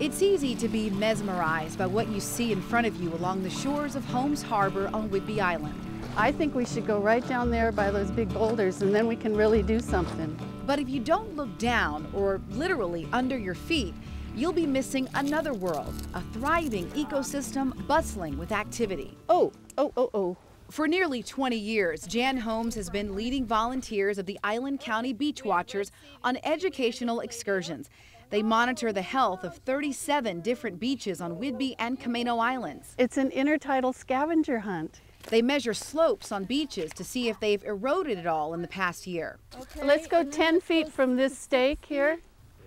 It's easy to be mesmerized by what you see in front of you along the shores of Holmes Harbor on Whidbey Island. I think we should go right down there by those big boulders and then we can really do something. But if you don't look down or literally under your feet, you'll be missing another world, a thriving ecosystem bustling with activity. Oh, oh, oh, oh. For nearly 20 years, Jan Holmes has been leading volunteers of the Island County Beach Watchers on educational excursions. They monitor the health of 37 different beaches on Whidbey and Camano Islands. It's an intertidal scavenger hunt. They measure slopes on beaches to see if they've eroded at all in the past year. Okay. Let's go 10 feet from this stake here.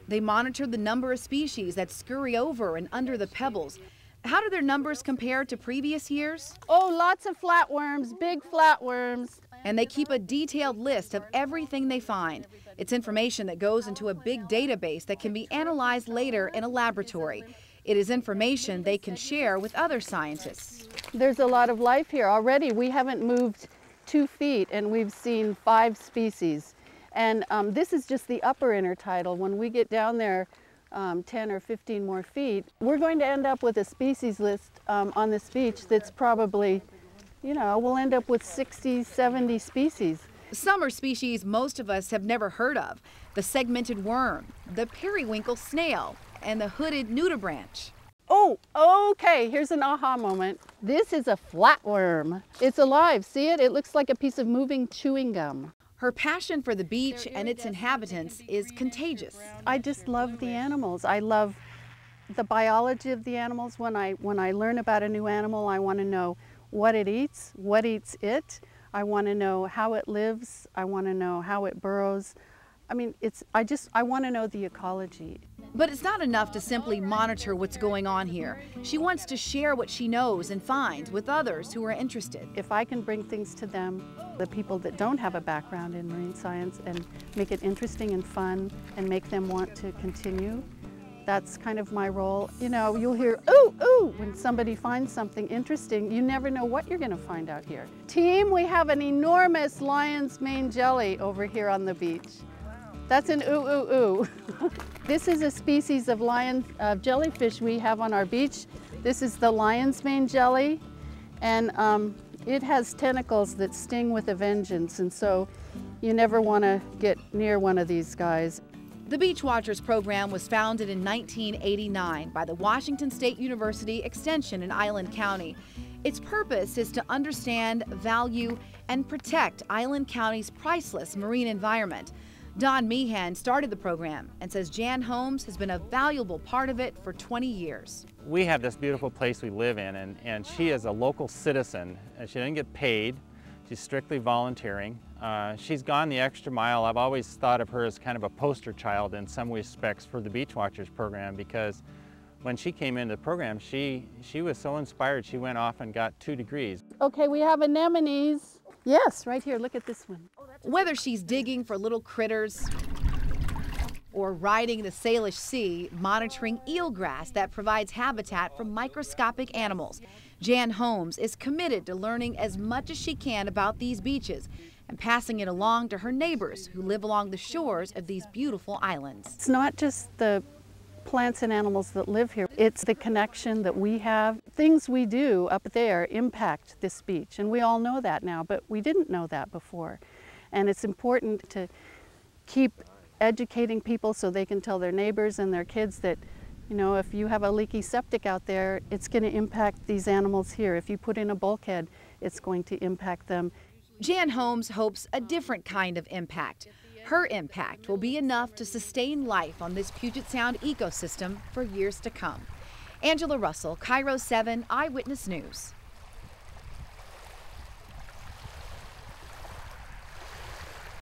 They monitor the number of species that scurry over and under the pebbles. How do their numbers compare to previous years? Oh, lots of flatworms, big flatworms. And they keep a detailed list of everything they find. It's information that goes into a big database that can be analyzed later in a laboratory. It is information they can share with other scientists. There's a lot of life here. Already we haven't moved two feet and we've seen five species. And um, this is just the upper intertidal. When we get down there um, 10 or 15 more feet, we're going to end up with a species list um, on this beach that's probably, you know, we'll end up with 60, 70 species. Some are species most of us have never heard of. The segmented worm, the periwinkle snail, and the hooded nudibranch. Oh, okay, here's an aha moment. This is a flatworm. It's alive, see it? It looks like a piece of moving chewing gum. Her passion for the beach and its inhabitants is contagious. I just love the animals. I love the biology of the animals. When I, when I learn about a new animal, I want to know what it eats, what eats it. I want to know how it lives. I want to know how it burrows. I mean, it's, I just, I want to know the ecology. But it's not enough to simply monitor what's going on here. She wants to share what she knows and finds with others who are interested. If I can bring things to them, the people that don't have a background in marine science, and make it interesting and fun and make them want to continue, that's kind of my role. You know, you'll hear, ooh, ooh, when somebody finds something interesting. You never know what you're going to find out here. Team, we have an enormous lion's mane jelly over here on the beach. That's an ooh, ooh, ooh. this is a species of lion uh, jellyfish we have on our beach. This is the lion's mane jelly, and um, it has tentacles that sting with a vengeance, and so you never want to get near one of these guys. The Beach Watchers program was founded in 1989 by the Washington State University Extension in Island County. Its purpose is to understand, value, and protect Island County's priceless marine environment. Don Meehan started the program and says Jan Holmes has been a valuable part of it for 20 years. We have this beautiful place we live in and, and she is a local citizen. She didn't get paid. She's strictly volunteering. Uh, she's gone the extra mile. I've always thought of her as kind of a poster child in some respects for the Beach Watchers program because when she came into the program, she, she was so inspired she went off and got two degrees. Okay, we have anemones. Yes, right here, look at this one. Whether she's digging for little critters or riding the Salish Sea, monitoring eelgrass that provides habitat for microscopic animals, Jan Holmes is committed to learning as much as she can about these beaches and passing it along to her neighbors who live along the shores of these beautiful islands. It's not just the plants and animals that live here. It's the connection that we have. Things we do up there impact this beach, and we all know that now, but we didn't know that before. And it's important to keep educating people so they can tell their neighbors and their kids that, you know, if you have a leaky septic out there, it's going to impact these animals here. If you put in a bulkhead, it's going to impact them. Jan Holmes hopes a different kind of impact her impact will be enough to sustain life on this Puget Sound ecosystem for years to come. Angela Russell, KIRO 7 Eyewitness News.